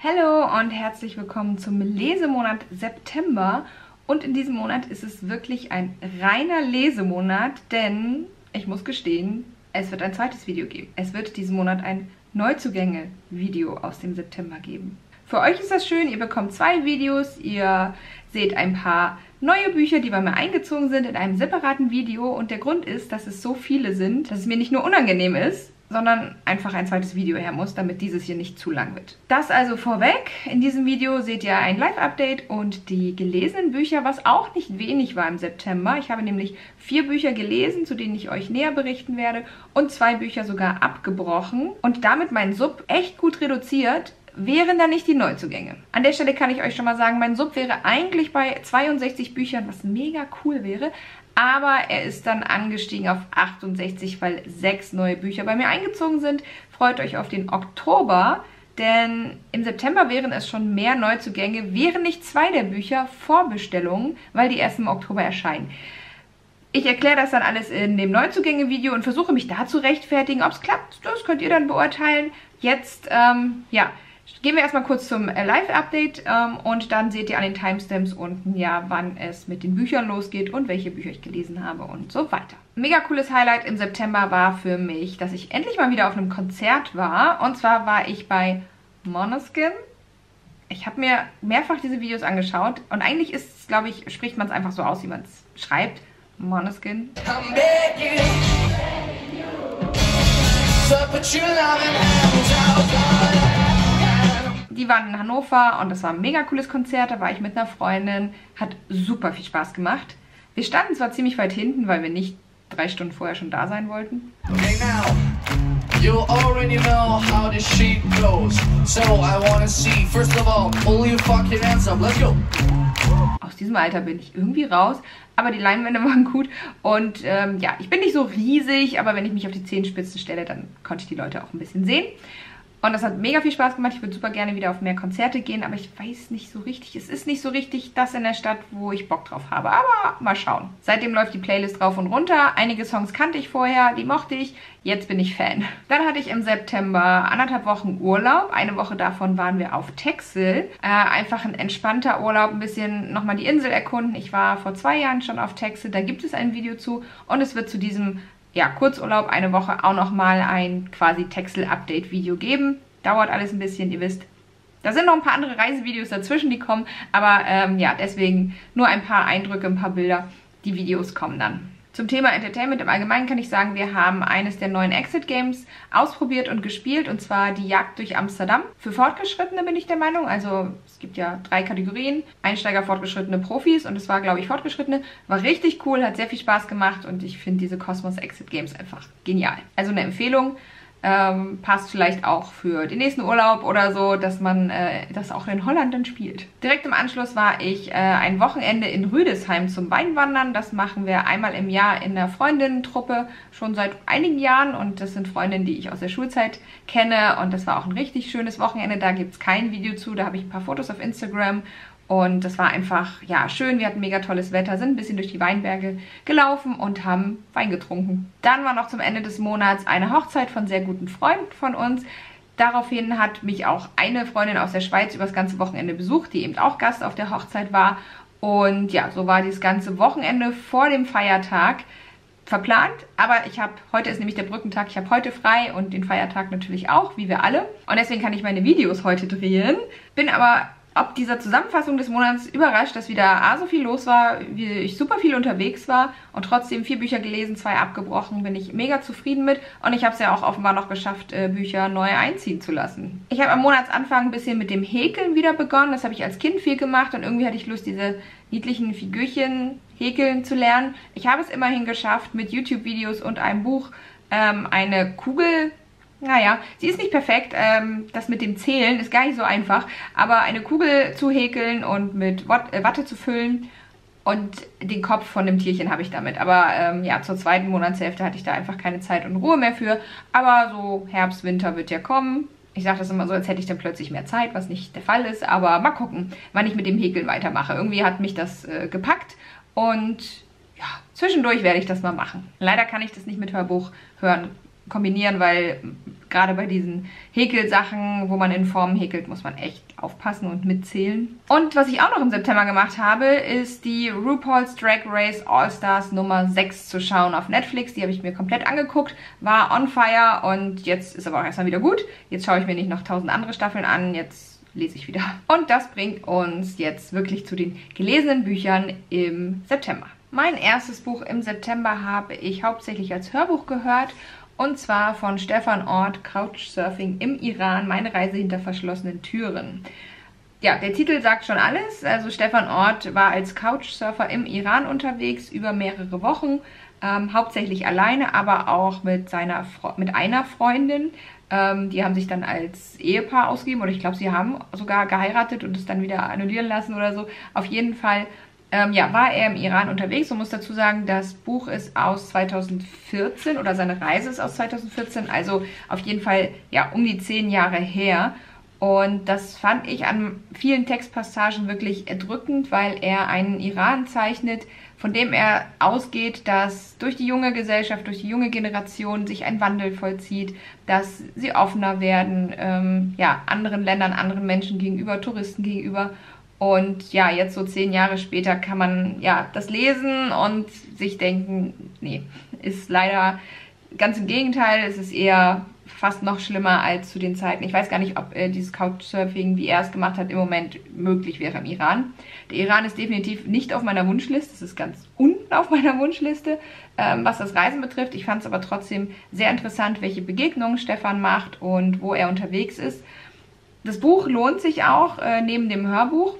Hallo und herzlich willkommen zum Lesemonat September. Und in diesem Monat ist es wirklich ein reiner Lesemonat, denn ich muss gestehen, es wird ein zweites Video geben. Es wird diesen Monat ein Neuzugänge-Video aus dem September geben. Für euch ist das schön, ihr bekommt zwei Videos, ihr seht ein paar neue Bücher, die bei mir eingezogen sind in einem separaten Video und der Grund ist, dass es so viele sind, dass es mir nicht nur unangenehm ist, sondern einfach ein zweites Video her muss, damit dieses hier nicht zu lang wird. Das also vorweg. In diesem Video seht ihr ein Live-Update und die gelesenen Bücher, was auch nicht wenig war im September. Ich habe nämlich vier Bücher gelesen, zu denen ich euch näher berichten werde und zwei Bücher sogar abgebrochen und damit meinen Sub echt gut reduziert, wären da nicht die Neuzugänge. An der Stelle kann ich euch schon mal sagen, mein Sub wäre eigentlich bei 62 Büchern, was mega cool wäre, aber er ist dann angestiegen auf 68, weil sechs neue Bücher bei mir eingezogen sind. Freut euch auf den Oktober, denn im September wären es schon mehr Neuzugänge, wären nicht zwei der Bücher Vorbestellungen, weil die erst im Oktober erscheinen. Ich erkläre das dann alles in dem Neuzugänge-Video und versuche mich da zu rechtfertigen. Ob es klappt, das könnt ihr dann beurteilen. Jetzt, ähm, ja, Gehen wir erstmal kurz zum äh, Live-Update ähm, und dann seht ihr an den Timestamps unten ja, wann es mit den Büchern losgeht und welche Bücher ich gelesen habe und so weiter. Mega cooles Highlight im September war für mich, dass ich endlich mal wieder auf einem Konzert war. Und zwar war ich bei Monoskin. Ich habe mir mehrfach diese Videos angeschaut und eigentlich ist es, glaube ich, spricht man es einfach so aus, wie man es schreibt. Monoskin. Love in die waren in Hannover und das war ein mega cooles Konzert. Da war ich mit einer Freundin. Hat super viel Spaß gemacht. Wir standen zwar ziemlich weit hinten, weil wir nicht drei Stunden vorher schon da sein wollten. Okay, now. You already know how this shit goes. So I wanna see, first of all, pull your fucking hands up. Let's go. Aus diesem Alter bin ich irgendwie raus, aber die Leinwände waren gut. Und ähm, ja, ich bin nicht so riesig, aber wenn ich mich auf die Zehenspitzen stelle, dann konnte ich die Leute auch ein bisschen sehen. Und das hat mega viel Spaß gemacht. Ich würde super gerne wieder auf mehr Konzerte gehen, aber ich weiß nicht so richtig. Es ist nicht so richtig das in der Stadt, wo ich Bock drauf habe. Aber mal schauen. Seitdem läuft die Playlist rauf und runter. Einige Songs kannte ich vorher, die mochte ich. Jetzt bin ich Fan. Dann hatte ich im September anderthalb Wochen Urlaub. Eine Woche davon waren wir auf Texel. Äh, einfach ein entspannter Urlaub, ein bisschen nochmal die Insel erkunden. Ich war vor zwei Jahren schon auf Texel. Da gibt es ein Video zu. Und es wird zu diesem ja, Kurzurlaub eine Woche auch nochmal ein quasi Texel-Update-Video geben. Dauert alles ein bisschen, ihr wisst. Da sind noch ein paar andere Reisevideos dazwischen, die kommen. Aber ähm, ja, deswegen nur ein paar Eindrücke, ein paar Bilder. Die Videos kommen dann. Zum Thema Entertainment im Allgemeinen kann ich sagen, wir haben eines der neuen Exit Games ausprobiert und gespielt und zwar die Jagd durch Amsterdam. Für Fortgeschrittene bin ich der Meinung, also es gibt ja drei Kategorien, Einsteiger, Fortgeschrittene, Profis und es war glaube ich Fortgeschrittene. War richtig cool, hat sehr viel Spaß gemacht und ich finde diese Cosmos Exit Games einfach genial. Also eine Empfehlung. Ähm, passt vielleicht auch für den nächsten Urlaub oder so, dass man äh, das auch in Holland dann spielt. Direkt im Anschluss war ich äh, ein Wochenende in Rüdesheim zum Weinwandern. Das machen wir einmal im Jahr in der Freundinnentruppe, schon seit einigen Jahren. Und das sind Freundinnen, die ich aus der Schulzeit kenne. Und das war auch ein richtig schönes Wochenende. Da gibt es kein Video zu, da habe ich ein paar Fotos auf Instagram und das war einfach, ja, schön. Wir hatten mega tolles Wetter, sind ein bisschen durch die Weinberge gelaufen und haben Wein getrunken. Dann war noch zum Ende des Monats eine Hochzeit von sehr guten Freunden von uns. Daraufhin hat mich auch eine Freundin aus der Schweiz übers ganze Wochenende besucht, die eben auch Gast auf der Hochzeit war. Und ja, so war dieses ganze Wochenende vor dem Feiertag verplant, aber ich habe, heute ist nämlich der Brückentag, ich habe heute frei und den Feiertag natürlich auch, wie wir alle. Und deswegen kann ich meine Videos heute drehen. Bin aber ob dieser Zusammenfassung des Monats überrascht, dass wieder A, so viel los war, wie ich super viel unterwegs war und trotzdem vier Bücher gelesen, zwei abgebrochen, bin ich mega zufrieden mit und ich habe es ja auch offenbar noch geschafft, äh, Bücher neu einziehen zu lassen. Ich habe am Monatsanfang ein bisschen mit dem Häkeln wieder begonnen, das habe ich als Kind viel gemacht und irgendwie hatte ich Lust, diese niedlichen Figürchen häkeln zu lernen. Ich habe es immerhin geschafft, mit YouTube-Videos und einem Buch ähm, eine Kugel naja, sie ist nicht perfekt. Ähm, das mit dem Zählen ist gar nicht so einfach. Aber eine Kugel zu häkeln und mit äh, Watte zu füllen und den Kopf von dem Tierchen habe ich damit. Aber ähm, ja, zur zweiten Monatshälfte hatte ich da einfach keine Zeit und Ruhe mehr für. Aber so Herbst, Winter wird ja kommen. Ich sage das immer so, als hätte ich dann plötzlich mehr Zeit, was nicht der Fall ist. Aber mal gucken, wann ich mit dem Häkeln weitermache. Irgendwie hat mich das äh, gepackt und ja, zwischendurch werde ich das mal machen. Leider kann ich das nicht mit Hörbuch hören kombinieren, weil gerade bei diesen Häkelsachen, wo man in Formen häkelt, muss man echt aufpassen und mitzählen. Und was ich auch noch im September gemacht habe, ist die RuPaul's Drag Race All Stars Nummer 6 zu schauen auf Netflix. Die habe ich mir komplett angeguckt, war on fire und jetzt ist aber auch erstmal wieder gut. Jetzt schaue ich mir nicht noch tausend andere Staffeln an, jetzt lese ich wieder. Und das bringt uns jetzt wirklich zu den gelesenen Büchern im September. Mein erstes Buch im September habe ich hauptsächlich als Hörbuch gehört und zwar von Stefan Ort, Couchsurfing im Iran, meine Reise hinter verschlossenen Türen. Ja, der Titel sagt schon alles. Also Stefan Ort war als Couchsurfer im Iran unterwegs über mehrere Wochen, ähm, hauptsächlich alleine, aber auch mit, seiner mit einer Freundin. Ähm, die haben sich dann als Ehepaar ausgegeben oder ich glaube, sie haben sogar geheiratet und es dann wieder annullieren lassen oder so. Auf jeden Fall ähm, ja, war er im Iran unterwegs und muss dazu sagen, das Buch ist aus 2014 oder seine Reise ist aus 2014, also auf jeden Fall ja um die zehn Jahre her. Und das fand ich an vielen Textpassagen wirklich erdrückend, weil er einen Iran zeichnet, von dem er ausgeht, dass durch die junge Gesellschaft, durch die junge Generation sich ein Wandel vollzieht, dass sie offener werden, ähm, ja, anderen Ländern, anderen Menschen gegenüber, Touristen gegenüber. Und ja, jetzt so zehn Jahre später kann man ja das lesen und sich denken, nee, ist leider ganz im Gegenteil, es ist eher fast noch schlimmer als zu den Zeiten. Ich weiß gar nicht, ob äh, dieses Couchsurfing, wie er es gemacht hat, im Moment möglich wäre im Iran. Der Iran ist definitiv nicht auf meiner Wunschliste. Es ist ganz unten auf meiner Wunschliste, ähm, was das Reisen betrifft. Ich fand es aber trotzdem sehr interessant, welche Begegnungen Stefan macht und wo er unterwegs ist. Das Buch lohnt sich auch äh, neben dem Hörbuch.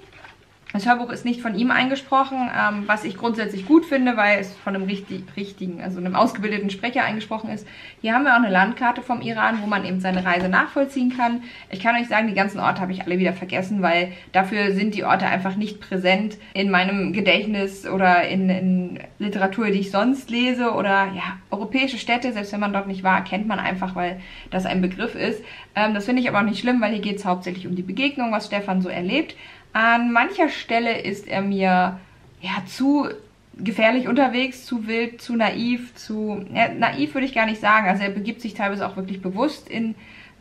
Das Hörbuch ist nicht von ihm eingesprochen, ähm, was ich grundsätzlich gut finde, weil es von einem richtig, richtigen, also einem ausgebildeten Sprecher eingesprochen ist. Hier haben wir auch eine Landkarte vom Iran, wo man eben seine Reise nachvollziehen kann. Ich kann euch sagen, die ganzen Orte habe ich alle wieder vergessen, weil dafür sind die Orte einfach nicht präsent in meinem Gedächtnis oder in, in Literatur, die ich sonst lese oder ja, europäische Städte, selbst wenn man dort nicht war, kennt man einfach, weil das ein Begriff ist. Ähm, das finde ich aber auch nicht schlimm, weil hier geht es hauptsächlich um die Begegnung, was Stefan so erlebt. An mancher Stelle ist er mir ja zu gefährlich unterwegs, zu wild, zu naiv, zu ja, naiv würde ich gar nicht sagen. Also er begibt sich teilweise auch wirklich bewusst in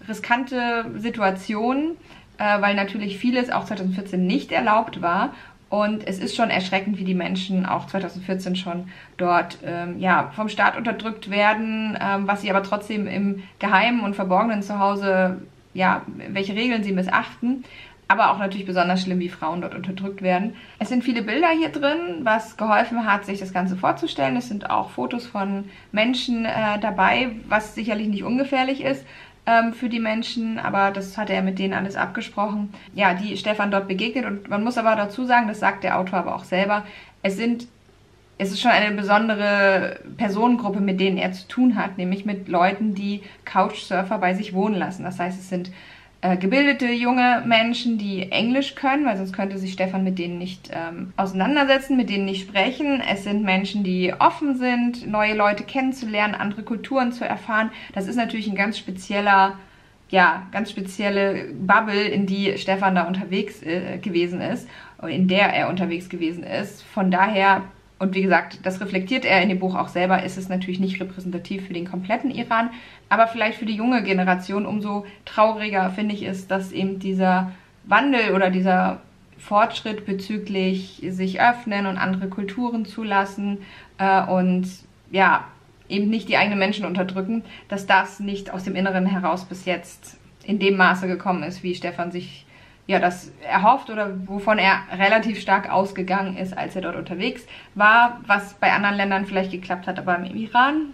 riskante Situationen, äh, weil natürlich vieles auch 2014 nicht erlaubt war. Und es ist schon erschreckend, wie die Menschen auch 2014 schon dort ähm, ja, vom Staat unterdrückt werden, ähm, was sie aber trotzdem im Geheimen und Verborgenen zu Hause, ja, welche Regeln sie missachten aber auch natürlich besonders schlimm, wie Frauen dort unterdrückt werden. Es sind viele Bilder hier drin, was geholfen hat, sich das Ganze vorzustellen. Es sind auch Fotos von Menschen äh, dabei, was sicherlich nicht ungefährlich ist ähm, für die Menschen, aber das hat er mit denen alles abgesprochen. Ja, die Stefan dort begegnet und man muss aber dazu sagen, das sagt der Autor aber auch selber, es sind es ist schon eine besondere Personengruppe, mit denen er zu tun hat, nämlich mit Leuten, die Couchsurfer bei sich wohnen lassen. Das heißt, es sind äh, gebildete junge Menschen, die Englisch können, weil sonst könnte sich Stefan mit denen nicht ähm, auseinandersetzen, mit denen nicht sprechen. Es sind Menschen, die offen sind, neue Leute kennenzulernen, andere Kulturen zu erfahren. Das ist natürlich ein ganz spezieller, ja, ganz spezielle Bubble, in die Stefan da unterwegs äh, gewesen ist, in der er unterwegs gewesen ist. Von daher und wie gesagt, das reflektiert er in dem Buch auch selber, ist es natürlich nicht repräsentativ für den kompletten Iran, aber vielleicht für die junge Generation umso trauriger finde ich es, dass eben dieser Wandel oder dieser Fortschritt bezüglich sich öffnen und andere Kulturen zulassen äh, und ja, eben nicht die eigenen Menschen unterdrücken, dass das nicht aus dem Inneren heraus bis jetzt in dem Maße gekommen ist, wie Stefan sich ja, das erhofft oder wovon er relativ stark ausgegangen ist, als er dort unterwegs war, was bei anderen Ländern vielleicht geklappt hat, aber im Iran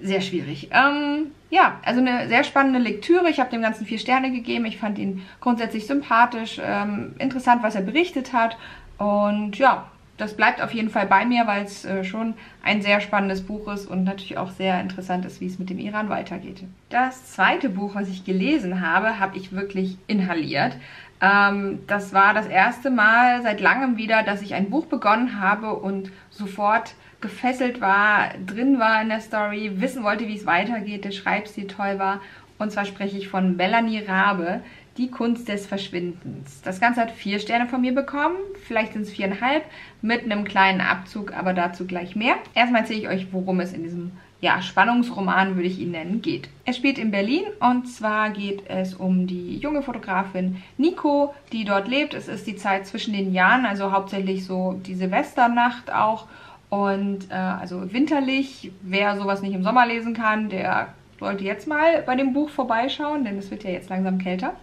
sehr schwierig. Ähm, ja, also eine sehr spannende Lektüre. Ich habe dem Ganzen vier Sterne gegeben. Ich fand ihn grundsätzlich sympathisch, ähm, interessant, was er berichtet hat. Und ja, das bleibt auf jeden Fall bei mir, weil es äh, schon ein sehr spannendes Buch ist und natürlich auch sehr interessant ist, wie es mit dem Iran weitergeht. Das zweite Buch, was ich gelesen habe, habe ich wirklich inhaliert. Ähm, das war das erste Mal seit langem wieder, dass ich ein Buch begonnen habe und sofort gefesselt war, drin war in der Story, wissen wollte, wie es weitergeht, der Schreibstil toll war. Und zwar spreche ich von Melanie Rabe, die Kunst des Verschwindens. Das Ganze hat vier Sterne von mir bekommen, vielleicht sind es viereinhalb, mit einem kleinen Abzug, aber dazu gleich mehr. Erstmal erzähle ich euch, worum es in diesem ja, Spannungsroman, würde ich ihn nennen, geht. Er spielt in Berlin und zwar geht es um die junge Fotografin Nico, die dort lebt. Es ist die Zeit zwischen den Jahren, also hauptsächlich so die Silvesternacht auch und äh, also winterlich. Wer sowas nicht im Sommer lesen kann, der sollte jetzt mal bei dem Buch vorbeischauen, denn es wird ja jetzt langsam kälter.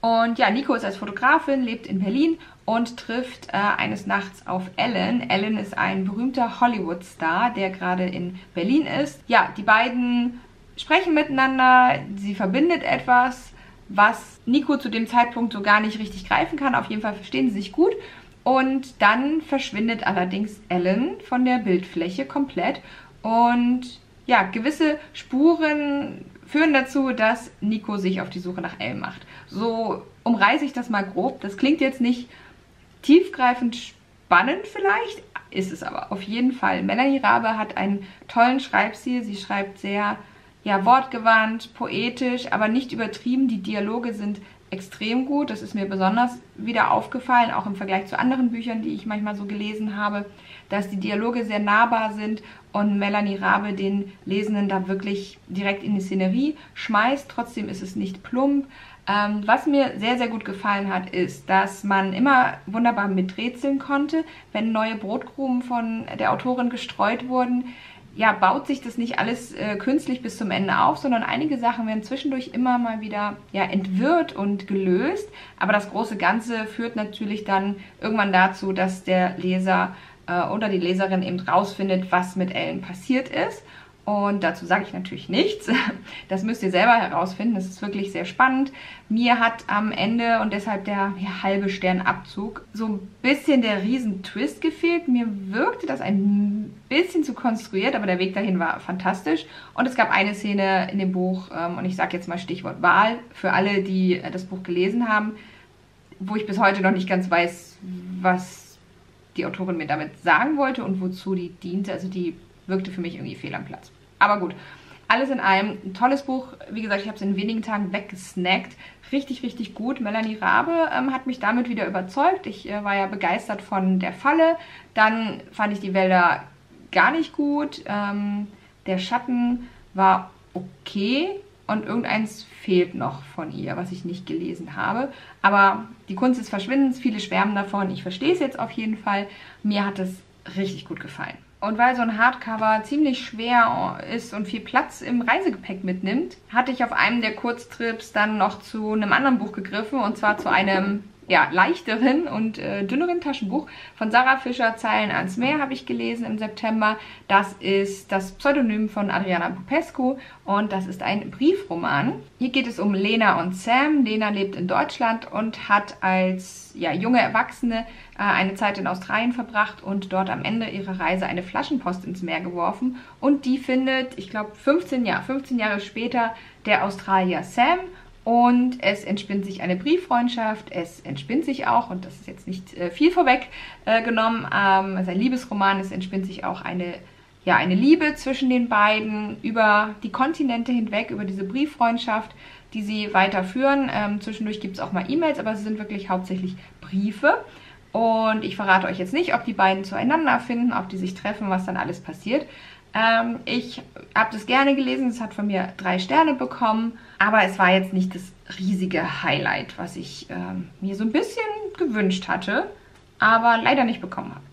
Und ja, Nico ist als Fotografin, lebt in Berlin und trifft äh, eines Nachts auf Ellen. Ellen ist ein berühmter Hollywood-Star, der gerade in Berlin ist. Ja, die beiden sprechen miteinander, sie verbindet etwas, was Nico zu dem Zeitpunkt so gar nicht richtig greifen kann. Auf jeden Fall verstehen sie sich gut. Und dann verschwindet allerdings Ellen von der Bildfläche komplett. Und ja, gewisse Spuren führen dazu, dass Nico sich auf die Suche nach Ellen macht. So umreiße ich das mal grob. Das klingt jetzt nicht tiefgreifend spannend vielleicht, ist es aber auf jeden Fall. Melanie Rabe hat einen tollen Schreibstil. Sie schreibt sehr ja, wortgewandt, poetisch, aber nicht übertrieben. Die Dialoge sind extrem gut. Das ist mir besonders wieder aufgefallen, auch im Vergleich zu anderen Büchern, die ich manchmal so gelesen habe, dass die Dialoge sehr nahbar sind und Melanie Rabe den Lesenden da wirklich direkt in die Szenerie schmeißt. Trotzdem ist es nicht plump. Ähm, was mir sehr, sehr gut gefallen hat, ist, dass man immer wunderbar miträtseln konnte, wenn neue Brotkrumen von der Autorin gestreut wurden. Ja, baut sich das nicht alles äh, künstlich bis zum Ende auf, sondern einige Sachen werden zwischendurch immer mal wieder ja, entwirrt und gelöst. Aber das große Ganze führt natürlich dann irgendwann dazu, dass der Leser äh, oder die Leserin eben rausfindet, was mit Ellen passiert ist. Und dazu sage ich natürlich nichts. Das müsst ihr selber herausfinden. Das ist wirklich sehr spannend. Mir hat am Ende und deshalb der halbe Sternabzug so ein bisschen der Riesentwist gefehlt. Mir wirkte das ein bisschen zu konstruiert, aber der Weg dahin war fantastisch. Und es gab eine Szene in dem Buch, ähm, und ich sage jetzt mal Stichwort Wahl, für alle, die äh, das Buch gelesen haben, wo ich bis heute noch nicht ganz weiß, was die Autorin mir damit sagen wollte und wozu die diente. Also die wirkte für mich irgendwie fehl am Platz. Aber gut, alles in allem ein tolles Buch. Wie gesagt, ich habe es in wenigen Tagen weggesnackt. Richtig, richtig gut. Melanie Rabe ähm, hat mich damit wieder überzeugt. Ich äh, war ja begeistert von der Falle. Dann fand ich die Wälder gar nicht gut. Ähm, der Schatten war okay und irgendeins fehlt noch von ihr, was ich nicht gelesen habe. Aber die Kunst des Verschwindens, viele schwärmen davon. Ich verstehe es jetzt auf jeden Fall. Mir hat es richtig gut gefallen. Und weil so ein Hardcover ziemlich schwer ist und viel Platz im Reisegepäck mitnimmt, hatte ich auf einem der Kurztrips dann noch zu einem anderen Buch gegriffen und zwar zu einem ja, leichteren und äh, dünneren Taschenbuch von Sarah Fischer, Zeilen ans Meer, habe ich gelesen im September. Das ist das Pseudonym von Adriana Popescu und das ist ein Briefroman. Hier geht es um Lena und Sam. Lena lebt in Deutschland und hat als ja, junge Erwachsene äh, eine Zeit in Australien verbracht und dort am Ende ihrer Reise eine Flaschenpost ins Meer geworfen. Und die findet, ich glaube, 15, Jahre, 15 Jahre später der Australier Sam und es entspinnt sich eine Brieffreundschaft. Es entspinnt sich auch, und das ist jetzt nicht äh, viel vorweggenommen, äh, ähm, also ein Liebesroman, es entspinnt sich auch eine, ja, eine Liebe zwischen den beiden über die Kontinente hinweg, über diese Brieffreundschaft, die sie weiterführen. Ähm, zwischendurch gibt es auch mal E-Mails, aber es sind wirklich hauptsächlich Briefe. Und ich verrate euch jetzt nicht, ob die beiden zueinander finden, ob die sich treffen, was dann alles passiert. Ähm, ich habe das gerne gelesen, es hat von mir drei Sterne bekommen, aber es war jetzt nicht das riesige Highlight, was ich ähm, mir so ein bisschen gewünscht hatte, aber leider nicht bekommen habe.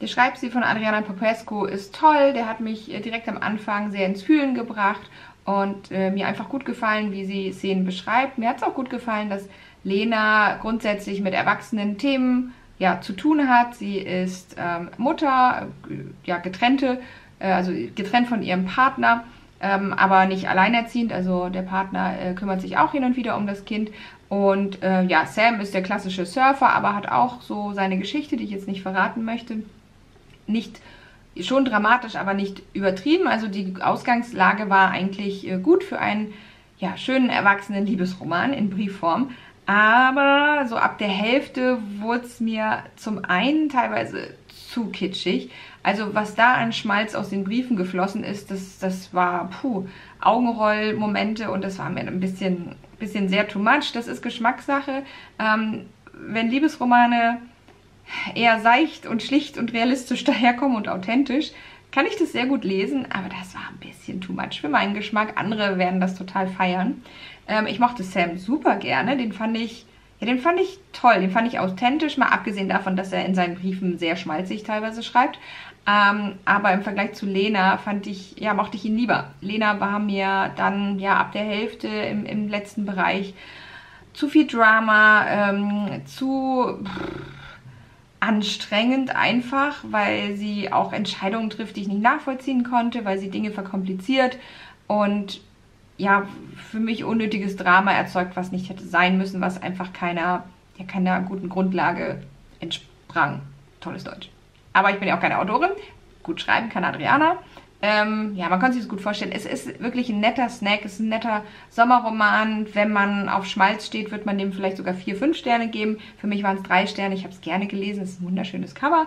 Der Schreibstil von Adriana Popescu ist toll, der hat mich äh, direkt am Anfang sehr ins Fühlen gebracht und äh, mir einfach gut gefallen, wie sie Szenen beschreibt. Mir hat es auch gut gefallen, dass Lena grundsätzlich mit erwachsenen Themen ja, zu tun hat. Sie ist ähm, Mutter, äh, ja, getrennte äh, also getrennt von ihrem Partner, ähm, aber nicht alleinerziehend. Also der Partner äh, kümmert sich auch hin und wieder um das Kind. Und äh, ja, Sam ist der klassische Surfer, aber hat auch so seine Geschichte, die ich jetzt nicht verraten möchte. Nicht schon dramatisch, aber nicht übertrieben. Also die Ausgangslage war eigentlich äh, gut für einen ja, schönen erwachsenen Liebesroman in Briefform. Aber so ab der Hälfte wurde es mir zum einen teilweise zu kitschig. Also was da an Schmalz aus den Briefen geflossen ist, das, das war puh, Augenrollmomente und das war mir ein bisschen, bisschen sehr too much. Das ist Geschmackssache. Ähm, wenn Liebesromane eher seicht und schlicht und realistisch daherkommen und authentisch, kann ich das sehr gut lesen, aber das war ein bisschen too much für meinen Geschmack. Andere werden das total feiern. Ähm, ich mochte Sam super gerne, den fand ich, ja, den fand ich toll, den fand ich authentisch, mal abgesehen davon, dass er in seinen Briefen sehr schmalzig teilweise schreibt. Ähm, aber im Vergleich zu Lena fand ich, ja, mochte ich ihn lieber. Lena war mir dann, ja, ab der Hälfte im, im letzten Bereich zu viel Drama, ähm, zu... Pff, anstrengend einfach, weil sie auch Entscheidungen trifft, die ich nicht nachvollziehen konnte, weil sie Dinge verkompliziert und ja, für mich unnötiges Drama erzeugt, was nicht hätte sein müssen, was einfach keiner, ja, keiner guten Grundlage entsprang. Tolles Deutsch. Aber ich bin ja auch keine Autorin. Gut schreiben kann Adriana. Ähm, ja, man kann sich das gut vorstellen. Es ist wirklich ein netter Snack, es ist ein netter Sommerroman. Wenn man auf Schmalz steht, wird man dem vielleicht sogar vier, fünf Sterne geben. Für mich waren es drei Sterne, ich habe es gerne gelesen, es ist ein wunderschönes Cover.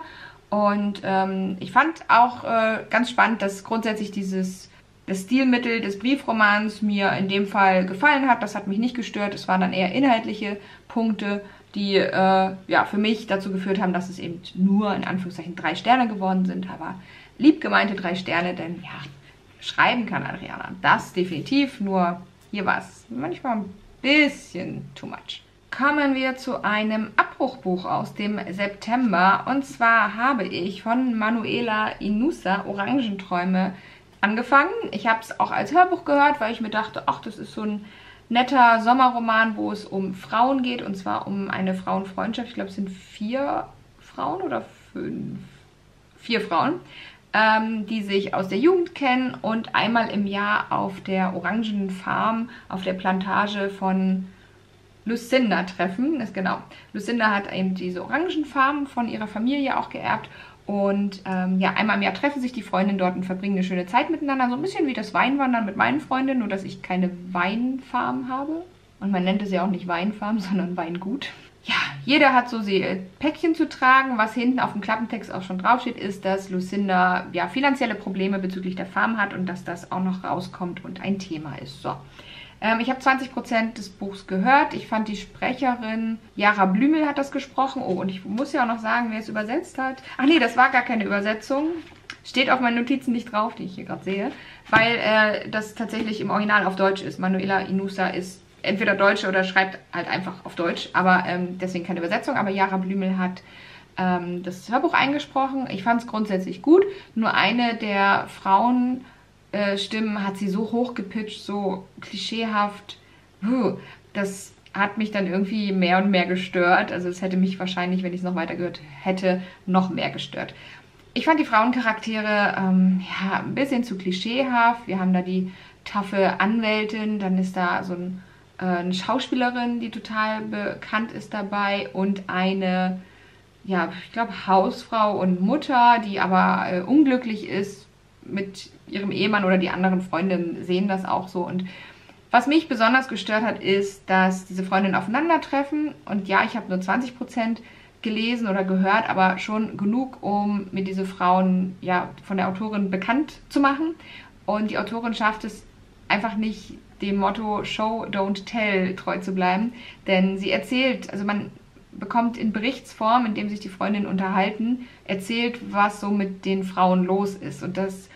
Und ähm, ich fand auch äh, ganz spannend, dass grundsätzlich dieses das Stilmittel des Briefromans mir in dem Fall gefallen hat. Das hat mich nicht gestört. Es waren dann eher inhaltliche Punkte, die äh, ja, für mich dazu geführt haben, dass es eben nur in Anführungszeichen drei Sterne geworden sind. Aber lieb gemeinte drei Sterne, denn ja, schreiben kann Adriana. Das definitiv, nur hier war es manchmal ein bisschen too much. Kommen wir zu einem Abbruchbuch aus dem September. Und zwar habe ich von Manuela Inusa Orangenträume angefangen. Ich habe es auch als Hörbuch gehört, weil ich mir dachte, ach, das ist so ein netter Sommerroman, wo es um Frauen geht. Und zwar um eine Frauenfreundschaft. Ich glaube, es sind vier Frauen oder fünf. Vier Frauen ähm, die sich aus der Jugend kennen und einmal im Jahr auf der Orangenfarm, auf der Plantage von Lucinda treffen. Ist genau. Lucinda hat eben diese Orangenfarm von ihrer Familie auch geerbt. Und ähm, ja, einmal im Jahr treffen sich die Freundinnen dort und verbringen eine schöne Zeit miteinander. So ein bisschen wie das Weinwandern mit meinen Freundinnen, nur dass ich keine Weinfarm habe. Und man nennt es ja auch nicht Weinfarm, sondern Weingut ja, jeder hat so Päckchen zu tragen. Was hinten auf dem Klappentext auch schon draufsteht, ist, dass Lucinda ja finanzielle Probleme bezüglich der Farm hat und dass das auch noch rauskommt und ein Thema ist. So. Ähm, ich habe 20% des Buchs gehört. Ich fand die Sprecherin, Jara Blümel hat das gesprochen. Oh, und ich muss ja auch noch sagen, wer es übersetzt hat. Ach nee, das war gar keine Übersetzung. Steht auf meinen Notizen nicht drauf, die ich hier gerade sehe. Weil äh, das tatsächlich im Original auf Deutsch ist. Manuela Inusa ist entweder Deutsch oder schreibt halt einfach auf Deutsch, aber ähm, deswegen keine Übersetzung. Aber Jara Blümel hat ähm, das Hörbuch eingesprochen. Ich fand es grundsätzlich gut. Nur eine der Frauenstimmen äh, hat sie so hoch gepitcht, so klischeehaft. Das hat mich dann irgendwie mehr und mehr gestört. Also es hätte mich wahrscheinlich, wenn ich es noch weiter gehört hätte, noch mehr gestört. Ich fand die Frauencharaktere ähm, ja, ein bisschen zu klischeehaft. Wir haben da die taffe Anwältin, dann ist da so ein äh, eine Schauspielerin, die total bekannt ist dabei und eine, ja, ich glaube, Hausfrau und Mutter, die aber äh, unglücklich ist mit ihrem Ehemann oder die anderen Freundinnen sehen das auch so. Und was mich besonders gestört hat, ist, dass diese Freundinnen aufeinandertreffen. Und ja, ich habe nur 20 Prozent gelesen oder gehört, aber schon genug, um mir diese Frauen ja von der Autorin bekannt zu machen. Und die Autorin schafft es einfach nicht, dem Motto Show, Don't Tell treu zu bleiben. Denn sie erzählt, also man bekommt in Berichtsform, in dem sich die Freundinnen unterhalten, erzählt, was so mit den Frauen los ist. Und das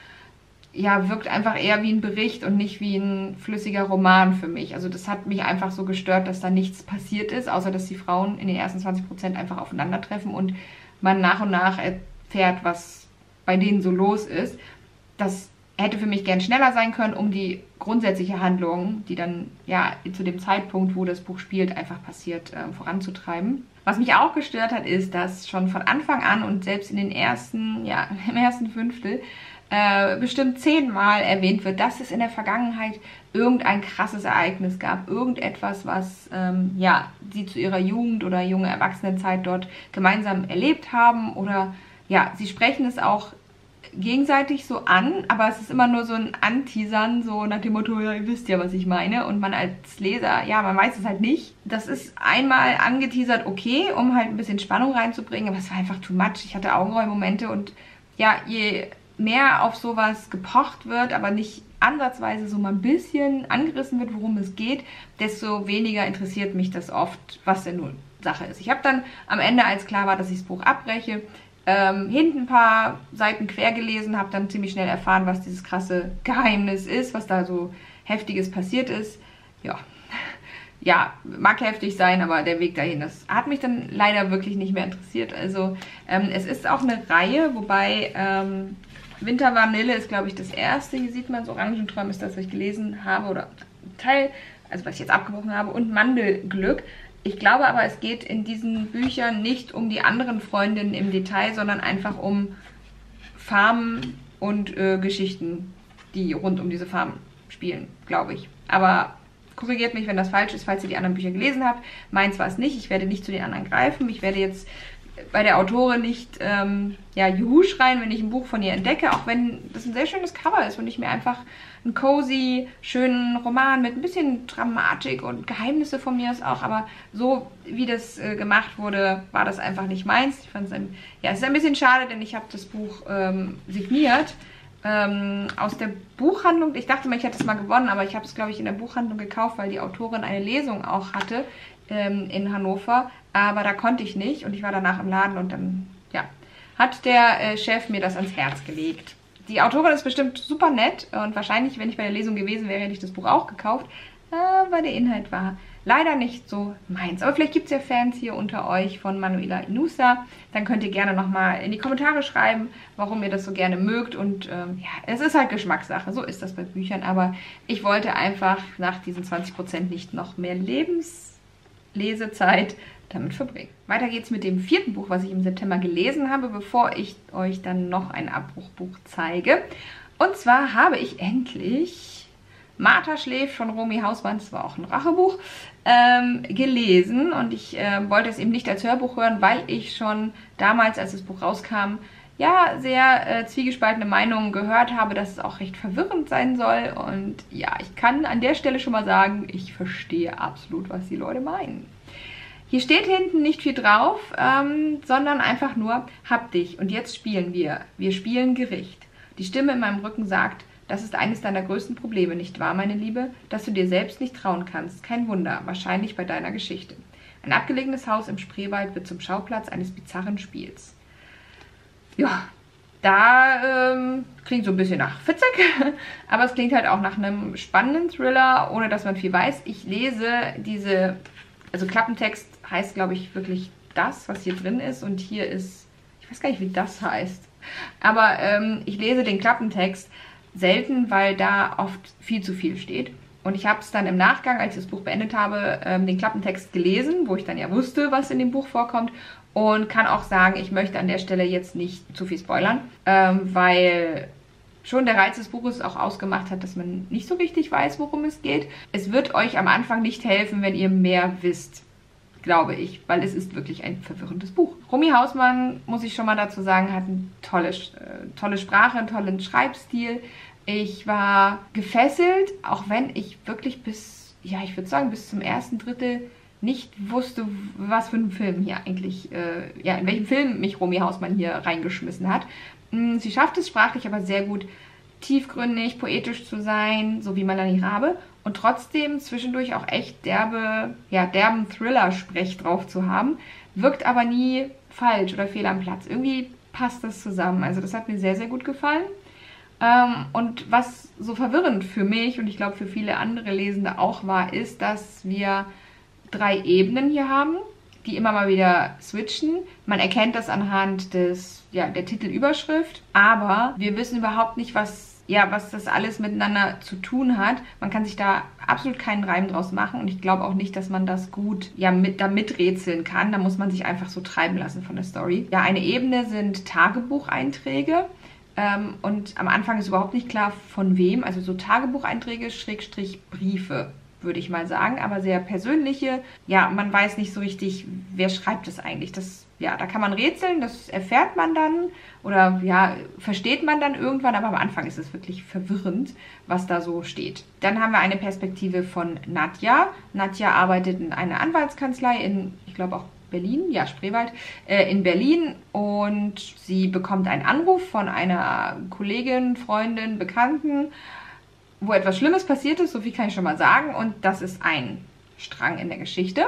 ja, wirkt einfach eher wie ein Bericht und nicht wie ein flüssiger Roman für mich. Also das hat mich einfach so gestört, dass da nichts passiert ist, außer dass die Frauen in den ersten 20 Prozent einfach aufeinandertreffen und man nach und nach erfährt, was bei denen so los ist. Das hätte für mich gern schneller sein können, um die grundsätzliche Handlung, die dann ja zu dem Zeitpunkt, wo das Buch spielt, einfach passiert, äh, voranzutreiben. Was mich auch gestört hat, ist, dass schon von Anfang an und selbst in den ersten, ja, im ersten Fünftel äh, bestimmt zehnmal erwähnt wird, dass es in der Vergangenheit irgendein krasses Ereignis gab, irgendetwas, was ähm, ja sie zu ihrer Jugend oder junge Erwachsenenzeit dort gemeinsam erlebt haben oder ja, sie sprechen es auch gegenseitig so an, aber es ist immer nur so ein Anteasern, so nach dem Motto, ja, ihr wisst ja, was ich meine. Und man als Leser, ja, man weiß es halt nicht. Das ist einmal angeteasert, okay, um halt ein bisschen Spannung reinzubringen, aber es war einfach too much. Ich hatte Augenrollmomente und ja, je mehr auf sowas gepocht wird, aber nicht ansatzweise so mal ein bisschen angerissen wird, worum es geht, desto weniger interessiert mich das oft, was denn nun Sache ist. Ich habe dann am Ende, als klar war, dass ich das Buch abbreche, Ähm, hinten ein paar Seiten quer gelesen, habe dann ziemlich schnell erfahren, was dieses krasse Geheimnis ist, was da so heftiges passiert ist. Ja, ja, mag heftig sein, aber der Weg dahin, das hat mich dann leider wirklich nicht mehr interessiert. Also ähm, es ist auch eine Reihe, wobei ähm, Winter Vanille ist, glaube ich, das erste. Hier sieht man, so Orangenträum ist das, was ich gelesen habe oder Teil, also was ich jetzt abgebrochen habe und Mandelglück. Ich glaube aber, es geht in diesen Büchern nicht um die anderen Freundinnen im Detail, sondern einfach um Farmen und äh, Geschichten, die rund um diese Farmen spielen, glaube ich. Aber korrigiert mich, wenn das falsch ist, falls ihr die anderen Bücher gelesen habt. Meins war es nicht. Ich werde nicht zu den anderen greifen. Ich werde jetzt bei der Autorin nicht ähm, ja, Juhu schreien, wenn ich ein Buch von ihr entdecke, auch wenn das ein sehr schönes Cover ist und ich mir einfach einen cozy, schönen Roman mit ein bisschen Dramatik und Geheimnisse von mir ist auch, aber so wie das äh, gemacht wurde, war das einfach nicht meins. Ich fand es ein, ja, ein bisschen schade, denn ich habe das Buch ähm, signiert ähm, aus der Buchhandlung. Ich dachte mal, ich hätte es mal gewonnen, aber ich habe es, glaube ich, in der Buchhandlung gekauft, weil die Autorin eine Lesung auch hatte ähm, in Hannover. Aber da konnte ich nicht und ich war danach im Laden und dann, ja, hat der äh, Chef mir das ans Herz gelegt. Die Autorin ist bestimmt super nett und wahrscheinlich, wenn ich bei der Lesung gewesen wäre, hätte ich das Buch auch gekauft. Aber der Inhalt war leider nicht so meins. Aber vielleicht gibt es ja Fans hier unter euch von Manuela Inusa. Dann könnt ihr gerne nochmal in die Kommentare schreiben, warum ihr das so gerne mögt. Und ähm, ja, es ist halt Geschmackssache. So ist das bei Büchern. Aber ich wollte einfach nach diesen 20% nicht noch mehr Lebenslesezeit damit verbringen. Weiter geht's mit dem vierten Buch, was ich im September gelesen habe, bevor ich euch dann noch ein Abbruchbuch zeige. Und zwar habe ich endlich Martha schläft von Romy Hausmann, das war auch ein Rachebuch, ähm, gelesen und ich äh, wollte es eben nicht als Hörbuch hören, weil ich schon damals, als das Buch rauskam, ja, sehr äh, zwiegespaltene Meinungen gehört habe, dass es auch recht verwirrend sein soll. Und ja, ich kann an der Stelle schon mal sagen, ich verstehe absolut, was die Leute meinen. Hier steht hinten nicht viel drauf, ähm, sondern einfach nur, hab dich und jetzt spielen wir. Wir spielen Gericht. Die Stimme in meinem Rücken sagt, das ist eines deiner größten Probleme, nicht wahr, meine Liebe? Dass du dir selbst nicht trauen kannst. Kein Wunder, wahrscheinlich bei deiner Geschichte. Ein abgelegenes Haus im Spreewald wird zum Schauplatz eines bizarren Spiels. Ja, da ähm, klingt so ein bisschen nach Fitzek, aber es klingt halt auch nach einem spannenden Thriller, ohne dass man viel weiß. Ich lese diese, also Klappentext heißt, glaube ich, wirklich das, was hier drin ist. Und hier ist, ich weiß gar nicht, wie das heißt. Aber ähm, ich lese den Klappentext selten, weil da oft viel zu viel steht. Und ich habe es dann im Nachgang, als ich das Buch beendet habe, ähm, den Klappentext gelesen, wo ich dann ja wusste, was in dem Buch vorkommt. Und kann auch sagen, ich möchte an der Stelle jetzt nicht zu viel spoilern, ähm, weil schon der Reiz des Buches auch ausgemacht hat, dass man nicht so richtig weiß, worum es geht. Es wird euch am Anfang nicht helfen, wenn ihr mehr wisst, glaube ich, weil es ist wirklich ein verwirrendes Buch. Romy Hausmann, muss ich schon mal dazu sagen, hat eine tolle, äh, tolle Sprache, einen tollen Schreibstil. Ich war gefesselt, auch wenn ich wirklich bis, ja, ich würde sagen, bis zum ersten Drittel nicht wusste, was für ein Film hier eigentlich, äh, ja, in welchem Film mich Romy Hausmann hier reingeschmissen hat. Mm, sie schafft es sprachlich aber sehr gut, tiefgründig, poetisch zu sein, so wie Melanie Rabe und trotzdem zwischendurch auch echt derbe, ja, derben Thriller-Sprech drauf zu haben, wirkt aber nie falsch oder fehl am Platz. Irgendwie passt das zusammen. Also das hat mir sehr, sehr gut gefallen. Ähm, und was so verwirrend für mich und ich glaube für viele andere Lesende auch war, ist, dass wir drei Ebenen hier haben, die immer mal wieder switchen. Man erkennt das anhand des, ja, der Titelüberschrift, aber wir wissen überhaupt nicht, was ja, was das alles miteinander zu tun hat. Man kann sich da absolut keinen Reim draus machen und ich glaube auch nicht, dass man das gut ja, mit, da miträtseln kann. Da muss man sich einfach so treiben lassen von der Story. Ja, eine Ebene sind Tagebucheinträge. Ähm, und am Anfang ist überhaupt nicht klar, von wem. Also so Tagebucheinträge, Schrägstrich Briefe, würde ich mal sagen. Aber sehr persönliche. Ja, man weiß nicht so richtig, wer schreibt es eigentlich. Das ja, da kann man rätseln, das erfährt man dann oder ja, versteht man dann irgendwann, aber am Anfang ist es wirklich verwirrend, was da so steht. Dann haben wir eine Perspektive von Nadja. Nadja arbeitet in einer Anwaltskanzlei in, ich glaube auch Berlin, ja, Spreewald, äh, in Berlin und sie bekommt einen Anruf von einer Kollegin, Freundin, Bekannten, wo etwas Schlimmes passiert ist, so viel kann ich schon mal sagen und das ist ein Strang in der Geschichte.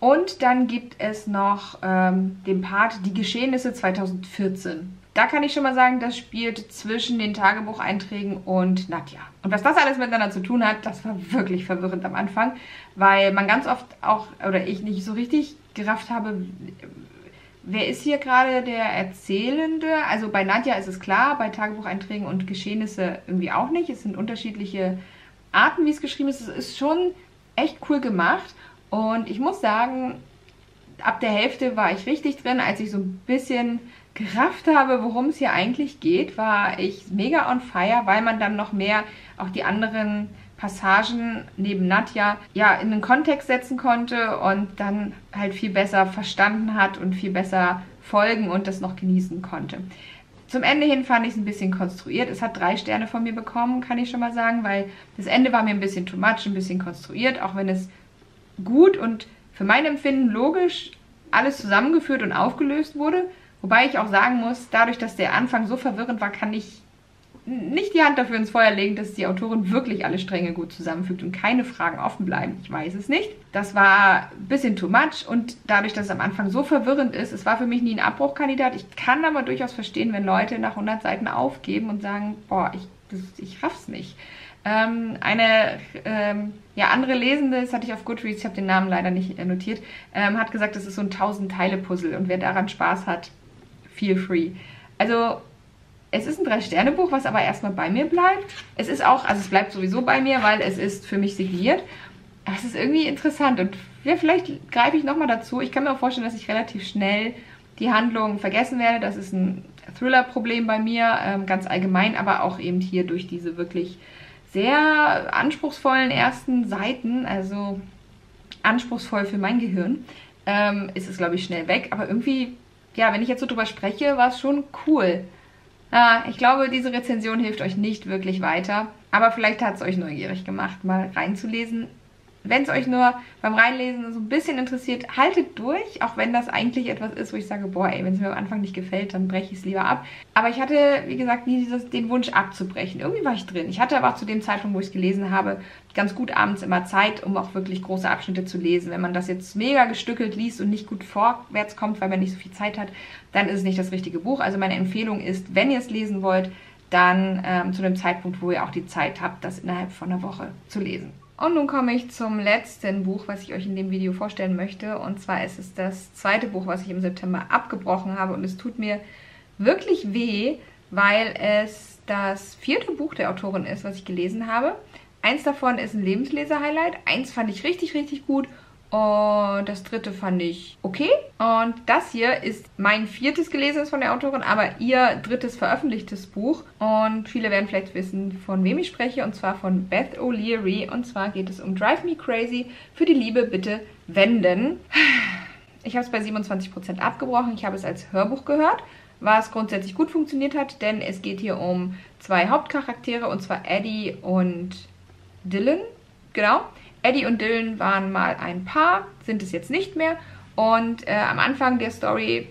Und dann gibt es noch ähm, den Part Die Geschehnisse 2014. Da kann ich schon mal sagen, das spielt zwischen den Tagebucheinträgen und Nadja. Und was das alles miteinander zu tun hat, das war wirklich verwirrend am Anfang, weil man ganz oft auch, oder ich nicht so richtig gerafft habe, wer ist hier gerade der Erzählende? Also bei Nadja ist es klar, bei Tagebucheinträgen und Geschehnisse irgendwie auch nicht. Es sind unterschiedliche Arten, wie es geschrieben ist. Es ist schon echt cool gemacht. Und ich muss sagen, ab der Hälfte war ich richtig drin, als ich so ein bisschen gerafft habe, worum es hier eigentlich geht, war ich mega on fire, weil man dann noch mehr auch die anderen Passagen neben Nadja ja in den Kontext setzen konnte und dann halt viel besser verstanden hat und viel besser folgen und das noch genießen konnte. Zum Ende hin fand ich es ein bisschen konstruiert. Es hat drei Sterne von mir bekommen, kann ich schon mal sagen, weil das Ende war mir ein bisschen too much, ein bisschen konstruiert, auch wenn es gut und für mein Empfinden logisch alles zusammengeführt und aufgelöst wurde. Wobei ich auch sagen muss, dadurch, dass der Anfang so verwirrend war, kann ich nicht die Hand dafür ins Feuer legen, dass die Autorin wirklich alle Stränge gut zusammenfügt und keine Fragen offen bleiben. Ich weiß es nicht. Das war ein bisschen too much und dadurch, dass es am Anfang so verwirrend ist, es war für mich nie ein Abbruchkandidat. Ich kann aber durchaus verstehen, wenn Leute nach 100 Seiten aufgeben und sagen, boah, ich, das, ich raff's nicht. Ähm, eine ähm, ja, andere Lesende, das hatte ich auf Goodreads, ich habe den Namen leider nicht notiert, ähm, hat gesagt, das ist so ein 1000-Teile-Puzzle und wer daran Spaß hat, feel free. Also es ist ein Drei-Sterne-Buch, was aber erstmal bei mir bleibt. Es ist auch, also es bleibt sowieso bei mir, weil es ist für mich signiert. Aber es ist irgendwie interessant und ja, vielleicht greife ich nochmal dazu. Ich kann mir auch vorstellen, dass ich relativ schnell die Handlung vergessen werde. Das ist ein Thriller-Problem bei mir, ähm, ganz allgemein, aber auch eben hier durch diese wirklich sehr anspruchsvollen ersten Seiten, also anspruchsvoll für mein Gehirn, ähm, ist es, glaube ich, schnell weg. Aber irgendwie ja, wenn ich jetzt so drüber spreche, war es schon cool. Ah, ich glaube, diese Rezension hilft euch nicht wirklich weiter. Aber vielleicht hat es euch neugierig gemacht, mal reinzulesen wenn es euch nur beim Reinlesen so ein bisschen interessiert, haltet durch, auch wenn das eigentlich etwas ist, wo ich sage, boah, ey, wenn es mir am Anfang nicht gefällt, dann breche ich es lieber ab. Aber ich hatte, wie gesagt, nie dieses, den Wunsch abzubrechen. Irgendwie war ich drin. Ich hatte aber auch zu dem Zeitpunkt, wo ich es gelesen habe, ganz gut abends immer Zeit, um auch wirklich große Abschnitte zu lesen. Wenn man das jetzt mega gestückelt liest und nicht gut vorwärts kommt, weil man nicht so viel Zeit hat, dann ist es nicht das richtige Buch. Also meine Empfehlung ist, wenn ihr es lesen wollt, dann ähm, zu dem Zeitpunkt, wo ihr auch die Zeit habt, das innerhalb von einer Woche zu lesen. Und nun komme ich zum letzten Buch, was ich euch in dem Video vorstellen möchte. Und zwar ist es das zweite Buch, was ich im September abgebrochen habe. Und es tut mir wirklich weh, weil es das vierte Buch der Autorin ist, was ich gelesen habe. Eins davon ist ein Lebensleser-Highlight. Eins fand ich richtig, richtig gut. Und das dritte fand ich okay. Und das hier ist mein viertes gelesenes von der Autorin, aber ihr drittes veröffentlichtes Buch. Und viele werden vielleicht wissen, von wem ich spreche, und zwar von Beth O'Leary. Und zwar geht es um Drive Me Crazy. Für die Liebe bitte wenden. Ich habe es bei 27% abgebrochen. Ich habe es als Hörbuch gehört, was grundsätzlich gut funktioniert hat, denn es geht hier um zwei Hauptcharaktere, und zwar Eddie und Dylan. Genau. Eddie und Dylan waren mal ein Paar, sind es jetzt nicht mehr. Und äh, am Anfang der Story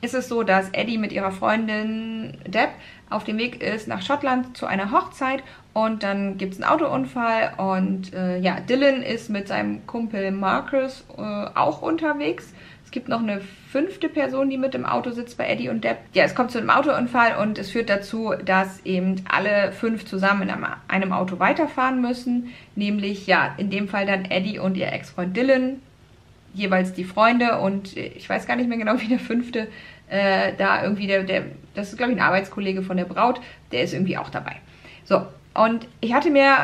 ist es so, dass Eddie mit ihrer Freundin Deb auf dem Weg ist nach Schottland zu einer Hochzeit und dann gibt es einen Autounfall und äh, ja, Dylan ist mit seinem Kumpel Marcus äh, auch unterwegs gibt noch eine fünfte Person, die mit im Auto sitzt bei Eddie und Depp. Ja, es kommt zu einem Autounfall und es führt dazu, dass eben alle fünf zusammen in einem Auto weiterfahren müssen. Nämlich, ja, in dem Fall dann Eddie und ihr Ex-Freund Dylan, jeweils die Freunde und ich weiß gar nicht mehr genau, wie der fünfte äh, da irgendwie, der, der, das ist glaube ich ein Arbeitskollege von der Braut, der ist irgendwie auch dabei. So, und ich hatte mir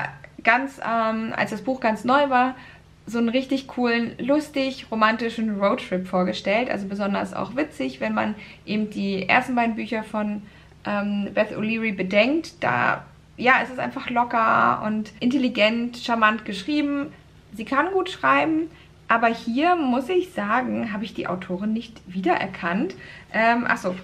ganz, ähm, als das Buch ganz neu war, so einen richtig coolen, lustig, romantischen Roadtrip vorgestellt. Also besonders auch witzig, wenn man eben die ersten beiden Bücher von ähm, Beth O'Leary bedenkt. Da, ja, es ist einfach locker und intelligent, charmant geschrieben. Sie kann gut schreiben, aber hier muss ich sagen, habe ich die Autorin nicht wiedererkannt. Ähm, achso,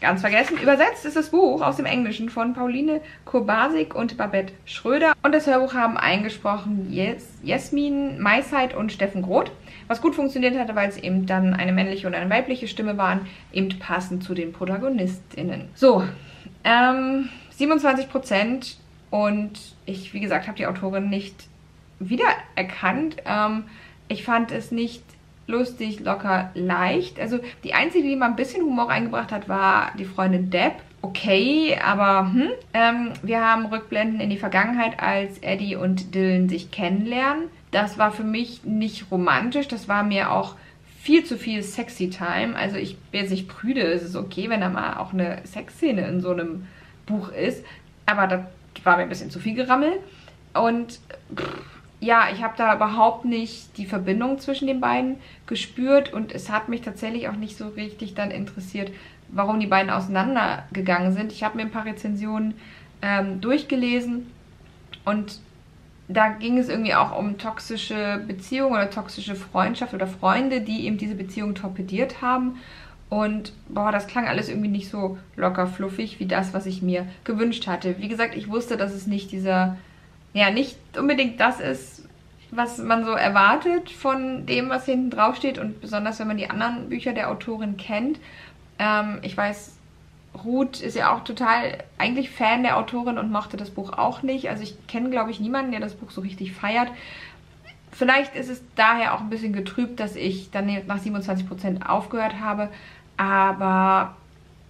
Ganz vergessen, übersetzt ist das Buch aus dem Englischen von Pauline Kurbasik und Babette Schröder. Und das Hörbuch haben eingesprochen Jes Jasmin Meisheit und Steffen Groth. Was gut funktioniert hatte, weil es eben dann eine männliche und eine weibliche Stimme waren, eben passend zu den ProtagonistInnen. So, ähm, 27 Prozent und ich, wie gesagt, habe die Autorin nicht wiedererkannt. Ähm, Ich fand es nicht lustig, locker, leicht. Also die einzige, die mal ein bisschen Humor eingebracht hat, war die Freundin Deb. Okay, aber hm. Ähm, wir haben Rückblenden in die Vergangenheit, als Eddie und Dylan sich kennenlernen. Das war für mich nicht romantisch, das war mir auch viel zu viel Sexy Time. Also ich bin jetzt nicht prüde, es ist okay, wenn da mal auch eine Sexszene in so einem Buch ist. Aber das war mir ein bisschen zu viel gerammelt. Und pff, ja, ich habe da überhaupt nicht die Verbindung zwischen den beiden gespürt und es hat mich tatsächlich auch nicht so richtig dann interessiert, warum die beiden auseinandergegangen sind. Ich habe mir ein paar Rezensionen ähm, durchgelesen und da ging es irgendwie auch um toxische Beziehungen oder toxische Freundschaft oder Freunde, die eben diese Beziehung torpediert haben. Und boah, das klang alles irgendwie nicht so locker fluffig wie das, was ich mir gewünscht hatte. Wie gesagt, ich wusste, dass es nicht dieser ja nicht unbedingt das ist, was man so erwartet von dem, was hinten drauf steht und besonders wenn man die anderen Bücher der Autorin kennt. Ähm, ich weiß, Ruth ist ja auch total eigentlich Fan der Autorin und mochte das Buch auch nicht. Also ich kenne, glaube ich, niemanden, der das Buch so richtig feiert. Vielleicht ist es daher auch ein bisschen getrübt, dass ich dann nach 27% aufgehört habe, aber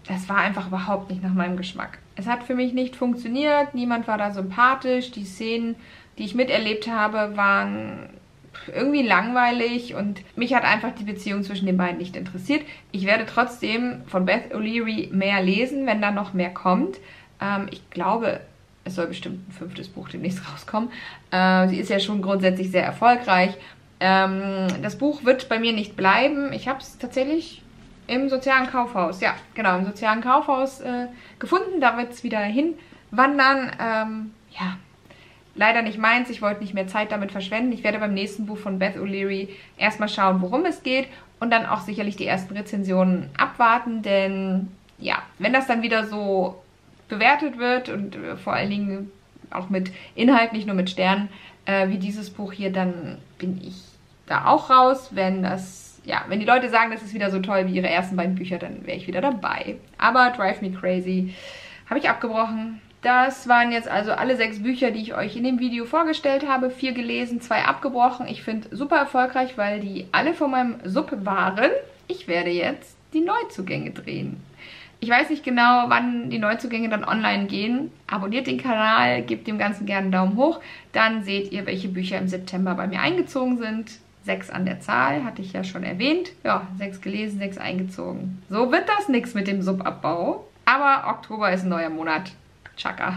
das war einfach überhaupt nicht nach meinem Geschmack. Es hat für mich nicht funktioniert, niemand war da sympathisch, die Szenen, die ich miterlebt habe, waren irgendwie langweilig und mich hat einfach die Beziehung zwischen den beiden nicht interessiert. Ich werde trotzdem von Beth O'Leary mehr lesen, wenn da noch mehr kommt. Ähm, ich glaube, es soll bestimmt ein fünftes Buch demnächst rauskommen. Äh, sie ist ja schon grundsätzlich sehr erfolgreich. Ähm, das Buch wird bei mir nicht bleiben. Ich habe es tatsächlich im sozialen Kaufhaus, ja, genau, im sozialen Kaufhaus äh, gefunden. Da wird es wieder hinwandern. Ähm, ja, leider nicht meins. Ich wollte nicht mehr Zeit damit verschwenden. Ich werde beim nächsten Buch von Beth O'Leary erstmal schauen, worum es geht und dann auch sicherlich die ersten Rezensionen abwarten, denn ja, wenn das dann wieder so bewertet wird und äh, vor allen Dingen auch mit Inhalt, nicht nur mit Sternen, äh, wie dieses Buch hier, dann bin ich da auch raus. Wenn das ja, wenn die Leute sagen, das ist wieder so toll wie ihre ersten beiden Bücher, dann wäre ich wieder dabei. Aber Drive Me Crazy habe ich abgebrochen. Das waren jetzt also alle sechs Bücher, die ich euch in dem Video vorgestellt habe. Vier gelesen, zwei abgebrochen. Ich finde super erfolgreich, weil die alle von meinem Sub waren. Ich werde jetzt die Neuzugänge drehen. Ich weiß nicht genau, wann die Neuzugänge dann online gehen. Abonniert den Kanal, gebt dem Ganzen gerne einen Daumen hoch. Dann seht ihr, welche Bücher im September bei mir eingezogen sind sechs an der Zahl, hatte ich ja schon erwähnt. Ja, sechs gelesen, sechs eingezogen. So wird das nichts mit dem Subabbau. Aber Oktober ist ein neuer Monat. Chaka.